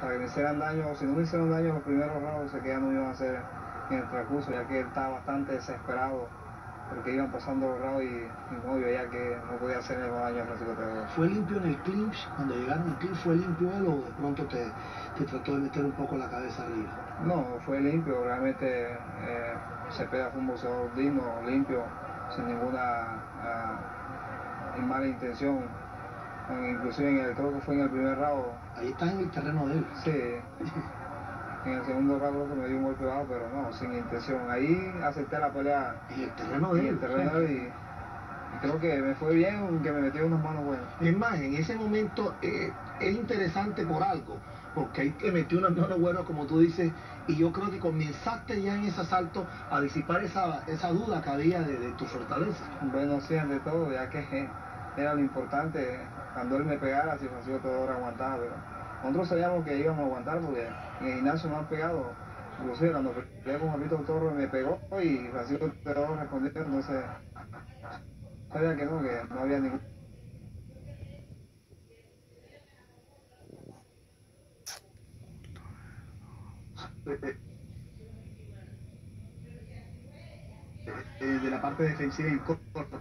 para que me hicieran daño, si no me hicieron daño los primeros rounds, sé que ya no iban a hacer en el transcurso, ya que él estaba bastante desesperado porque iban pasando los rounds y, y no, yo ya que no podía hacerle más daño a Francisco. ¿Fue limpio en el clinch? Cuando llegaron al clinch, ¿fue limpio él o de pronto te, te trató de meter un poco la cabeza arriba? No, fue limpio, realmente eh, Cepeda fue un boxeador digno, limpio, sin ninguna uh, mala intención. Inclusive en el, creo que fue en el primer round. Ahí está en el terreno de él. Sí. En el segundo round creo que me dio un golpe bajo, pero no, sin intención. Ahí acepté la pelea. En el terreno de él. En el terreno de él y, y creo que me fue bien, aunque me metió unas manos buenas. Es más, en ese momento eh, es interesante por algo, porque ahí te metió unas manos buenas, como tú dices, y yo creo que comenzaste ya en ese asalto a disipar esa, esa duda que había de, de tu fortaleza. Bueno, sí, ante todo, ya que era lo importante, cuando él me pegara, si Francisco Teodoro aguantaba, pero nosotros sabíamos que íbamos a aguantar porque en el gimnasio me han pegado, inclusive cuando peleé con Juanito Toro me pegó y Francisco Teodoro respondió, entonces sabía que no, que no había ningún de la parte defensiva en corto